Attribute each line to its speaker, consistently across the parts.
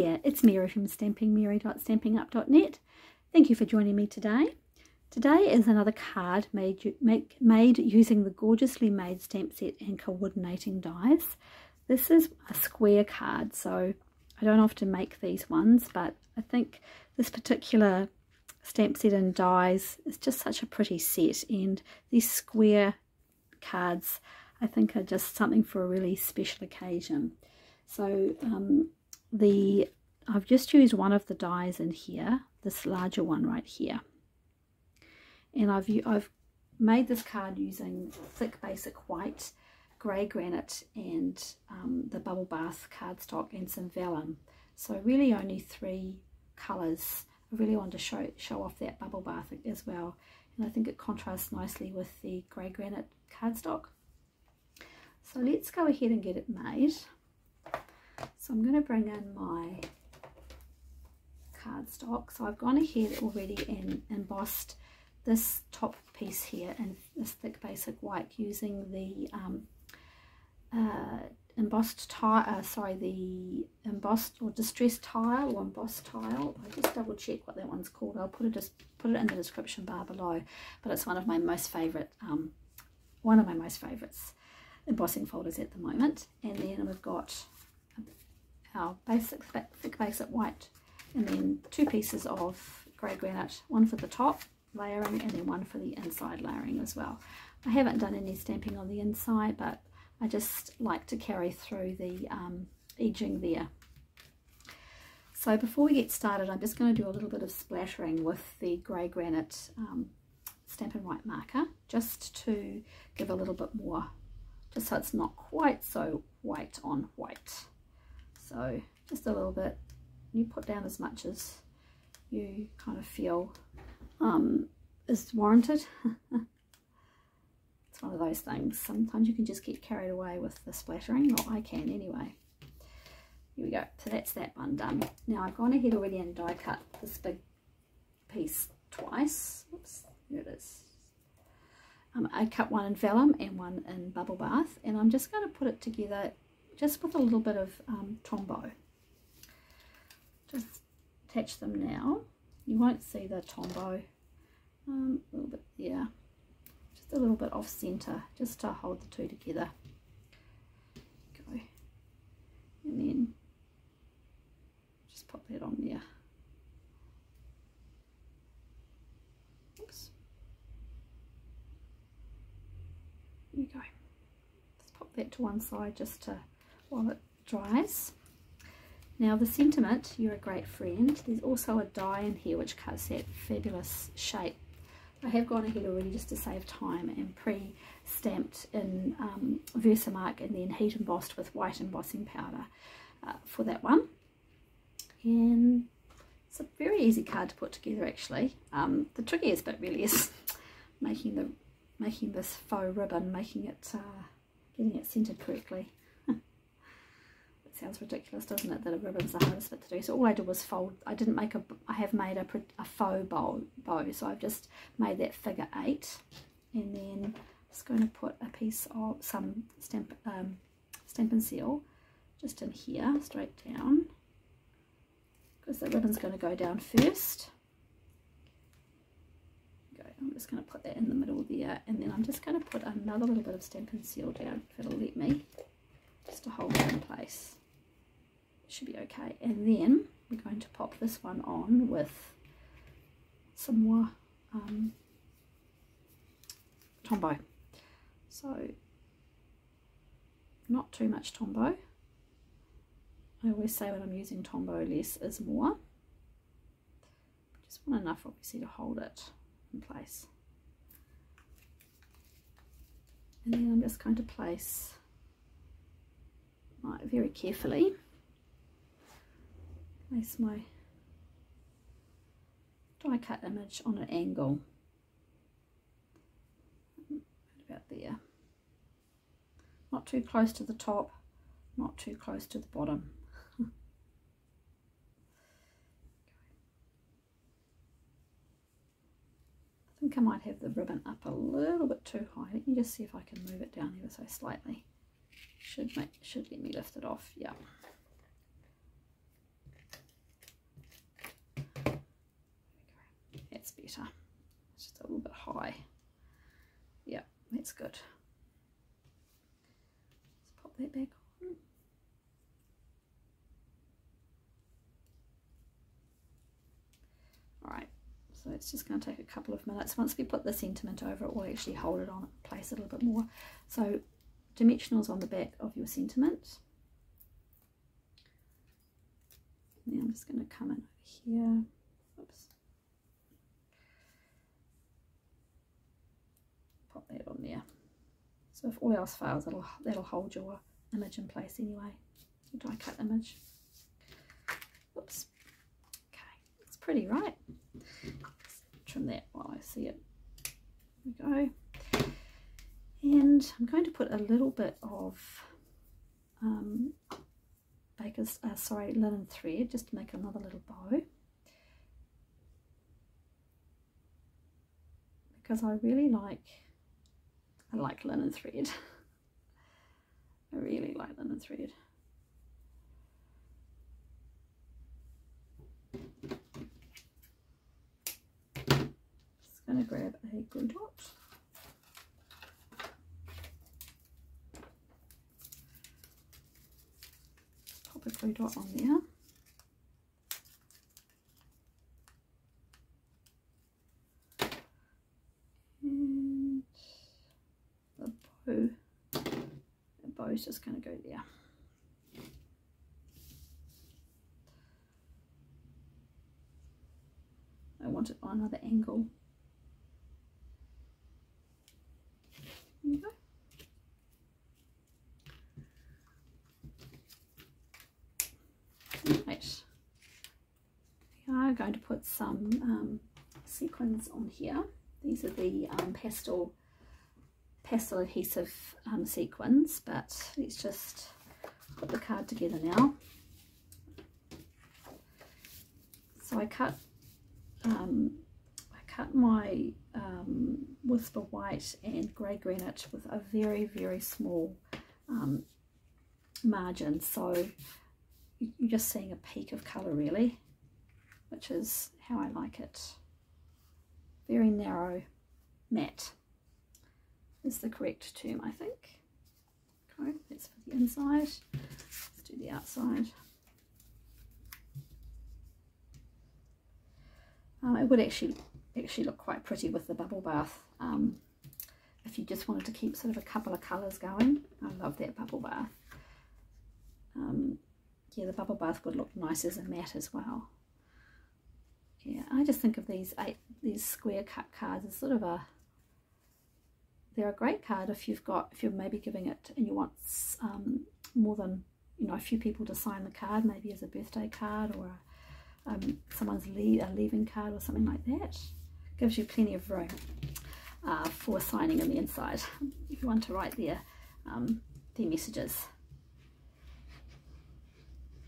Speaker 1: there, it's Mary from Stamping, mary.stampingup.net. Thank you for joining me today. Today is another card made, make, made using the gorgeously made stamp set and coordinating dies. This is a square card, so I don't often make these ones, but I think this particular stamp set and dies is just such a pretty set, and these square cards I think are just something for a really special occasion. So um, the I've just used one of the dies in here, this larger one right here. And I've, I've made this card using thick basic white, grey granite and um, the bubble bath cardstock and some vellum. So really only three colours. I really wanted to show, show off that bubble bath as well. And I think it contrasts nicely with the grey granite cardstock. So let's go ahead and get it made. So I'm going to bring in my cardstock. So I've gone ahead already and embossed this top piece here in this thick basic white using the um, uh, embossed tile, uh, sorry, the embossed or distressed tile or embossed tile. I'll just double check what that one's called. I'll put it just put it in the description bar below. But it's one of my most favourite, um, one of my most favourites embossing folders at the moment. And then we've got our basic thick basic white and then two pieces of grey granite, one for the top layering and then one for the inside layering as well. I haven't done any stamping on the inside but I just like to carry through the um, edging there. So before we get started I'm just going to do a little bit of splattering with the grey granite um, Stampin' Write marker just to give a little bit more just so it's not quite so white on white. So just a little bit. You put down as much as you kind of feel um, is warranted. it's one of those things. Sometimes you can just get carried away with the splattering, or I can anyway. Here we go. So that's that one done. Now I've gone ahead already and die cut this big piece twice. Oops, here it is. Um, I cut one in vellum and one in bubble bath and I'm just going to put it together just with a little bit of um, Tombow. Just attach them now. You won't see the Tombow. Um, a little bit there. Just a little bit off centre just to hold the two together. Go. And then just pop that on there. Oops. There we go. Let's pop that to one side just to while it dries. Now the sentiment, you're a great friend. There's also a die in here which cuts that fabulous shape. I have gone ahead already just to save time and pre-stamped in um, Versamark and then heat embossed with white embossing powder uh, for that one. And it's a very easy card to put together actually. Um, the trickiest bit really is making the making this faux ribbon, making it, uh, getting it centered correctly sounds ridiculous doesn't it that a ribbon's the hardest bit to do? So all I did was fold I didn't make a I have made a, a faux bow, bow. So I've just made that figure eight and then just going to put a piece of some stamp um, Stampin' Seal just in here straight down because the ribbon's going to go down first. I'm just going to put that in the middle there and then I'm just going to put another little bit of Stampin' Seal down if it'll let me just to hold it in place should be okay. And then we're going to pop this one on with some more um, Tombow. So not too much Tombow. I always say when I'm using Tombow less is more. Just want enough obviously to hold it in place. And then I'm just going to place right, very carefully place my die cut image on an angle? About there? Not too close to the top not too close to the bottom. I think I might have the ribbon up a little bit too high. Let me just see if I can move it down ever so slightly. Should make should let me lift it off. Yeah better. It's just a little bit high. Yeah, that's good. Let's pop that back on. Alright, so it's just going to take a couple of minutes. Once we put the sentiment over it, we'll actually hold it on place a little bit more. So dimensionals on the back of your sentiment. Now I'm just going to come in over here. Oops. On there. So if all else fails, that'll, that'll hold your image in place anyway. Your die cut image. Oops. Okay, it's pretty, right? Let's trim that while I see it. There we go. And I'm going to put a little bit of um, baker's, uh, sorry, linen thread just to make another little bow. Because I really like, I like linen thread. I really like linen thread. Just going to grab a glue dot. pop a glue dot on there. And the bow, bow's just going to go there. I want it on another angle. There you go. Right. We are going to put some um, sequins on here. These are the um, pastel pastel adhesive um, sequins, but let's just put the card together now. So I cut um, I cut my um, Whisper White and Grey Granite with a very, very small um, margin. So you're just seeing a peek of colour really, which is how I like it. Very narrow mat is the correct term, I think. Okay, that's for the inside. Let's do the outside. Um, it would actually actually look quite pretty with the bubble bath um, if you just wanted to keep sort of a couple of colours going. I love that bubble bath. Um, yeah, the bubble bath would look nice as a mat as well. Yeah, I just think of these eight, these square cut cards as sort of a, they're a great card if you've got, if you're maybe giving it and you want um, more than, you know, a few people to sign the card, maybe as a birthday card or a, um, someone's leave, a leaving card or something like that. Gives you plenty of room uh, for signing on the inside if you want to write their, um, their messages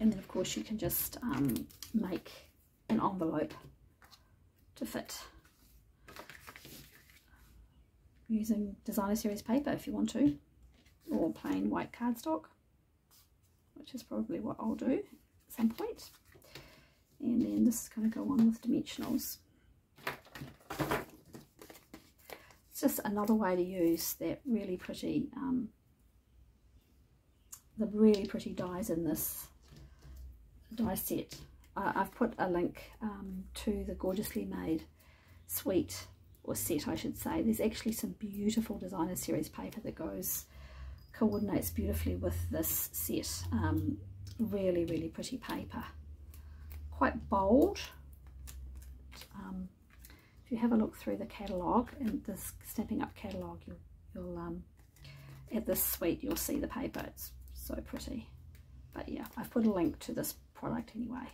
Speaker 1: and then of course you can just um, make an envelope to fit using designer series paper if you want to or plain white cardstock which is probably what I'll do at some point and then this is going to go on with dimensionals it's just another way to use that really pretty um, the really pretty dies in this die set. Uh, I've put a link um, to the Gorgeously Made suite, or set I should say. There's actually some beautiful designer series paper that goes, coordinates beautifully with this set. Um, really, really pretty paper. Quite bold. Um, if you have a look through the catalogue and this Stampin' Up catalogue, you'll, you'll um, at this suite you'll see the paper. It's so pretty. But yeah, I've put a link to this product anyway.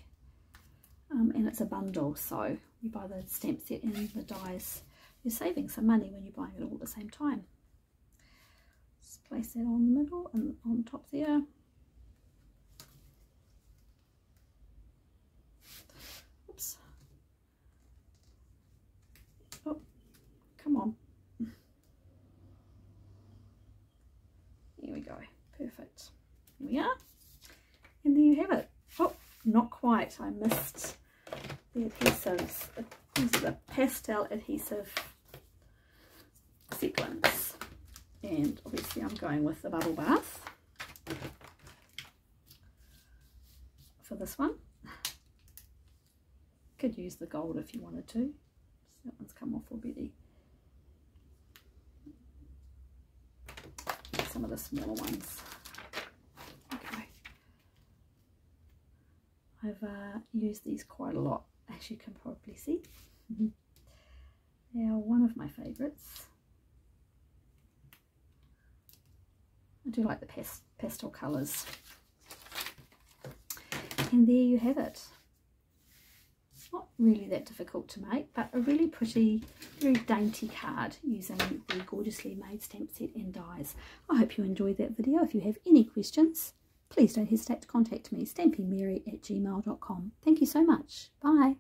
Speaker 1: Um, and it's a bundle, so you buy the stamp set and the dies. You're saving some money when you're buying it all at the same time. Just place that on the middle and on top there. Oops. Oh, come on. Here we go. Perfect. Here we are. And there you have it. Oh, not quite. I missed the adhesives. These are the pastel adhesive sequins. And obviously I'm going with the bubble bath for this one. Could use the gold if you wanted to. That one's come off already. Some of the smaller ones. Okay. I've uh, used these quite a lot, as you can probably see. Now, one of my favourites. I do like the past pastel colours. And there you have it. Not really that difficult to make but a really pretty very dainty card using the gorgeously made stamp set and dies. I hope you enjoyed that video. If you have any questions please don't hesitate to contact me stampingmerry at gmail.com thank you so much. Bye